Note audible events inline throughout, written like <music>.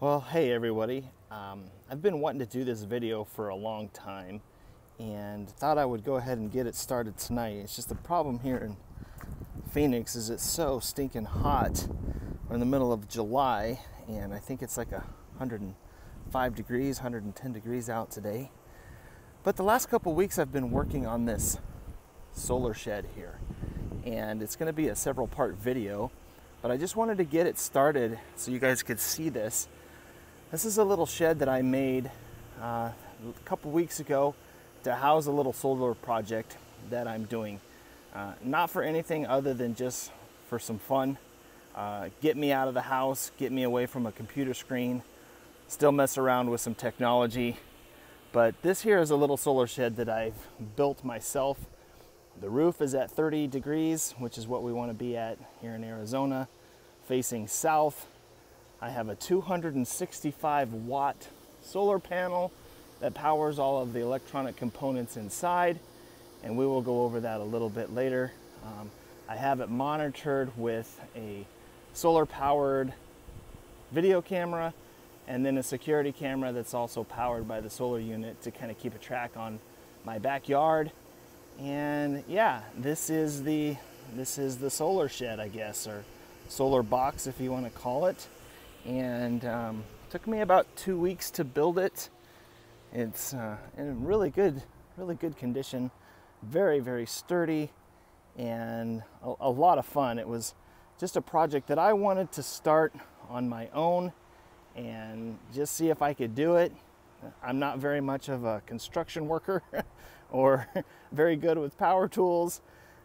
Well, hey everybody. Um, I've been wanting to do this video for a long time and thought I would go ahead and get it started tonight. It's just the problem here in Phoenix is it's so stinking hot. We're in the middle of July and I think it's like a 105 degrees, 110 degrees out today. But the last couple weeks I've been working on this solar shed here and it's going to be a several part video but I just wanted to get it started so you guys could see this. This is a little shed that I made uh, a couple weeks ago to house a little solar project that I'm doing. Uh, not for anything other than just for some fun. Uh, get me out of the house, get me away from a computer screen, still mess around with some technology. But this here is a little solar shed that I've built myself. The roof is at 30 degrees, which is what we want to be at here in Arizona, facing south. I have a 265 watt solar panel that powers all of the electronic components inside, and we will go over that a little bit later. Um, I have it monitored with a solar powered video camera and then a security camera that's also powered by the solar unit to kind of keep a track on my backyard. And yeah, this is the this is the solar shed, I guess, or solar box if you want to call it. And um, took me about two weeks to build it. It's uh, in really good, really good condition. Very, very sturdy and a, a lot of fun. It was just a project that I wanted to start on my own and just see if I could do it. I'm not very much of a construction worker <laughs> or <laughs> very good with power tools,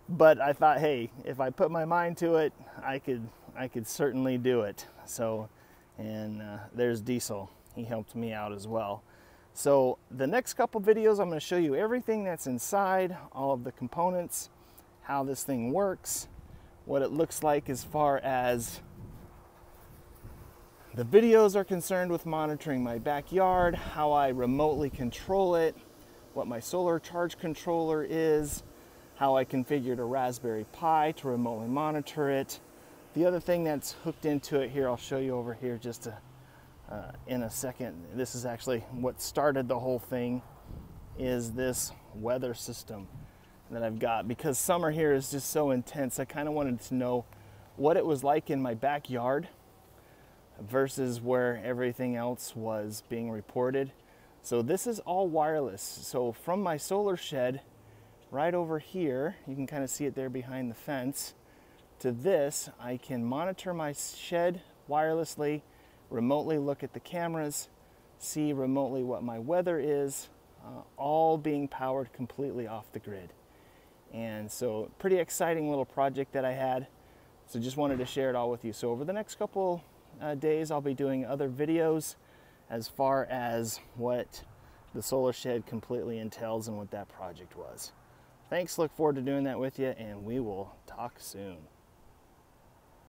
but I thought, hey, if I put my mind to it, I could I could certainly do it. So, and uh, there's Diesel. He helped me out as well. So the next couple videos, I'm going to show you everything that's inside, all of the components, how this thing works, what it looks like as far as the videos are concerned with monitoring my backyard, how I remotely control it, what my solar charge controller is, how I configured a Raspberry Pi to remotely monitor it. The other thing that's hooked into it here, I'll show you over here just to uh, in a second. This is actually what started the whole thing is this weather system that I've got because summer here is just so intense. I kind of wanted to know what it was like in my backyard versus where everything else was being reported. So this is all wireless. So from my solar shed right over here, you can kind of see it there behind the fence, to this, I can monitor my shed wirelessly remotely look at the cameras, see remotely what my weather is, uh, all being powered completely off the grid. And so, pretty exciting little project that I had. So, just wanted to share it all with you. So, over the next couple uh, days, I'll be doing other videos as far as what the solar shed completely entails and what that project was. Thanks, look forward to doing that with you, and we will talk soon.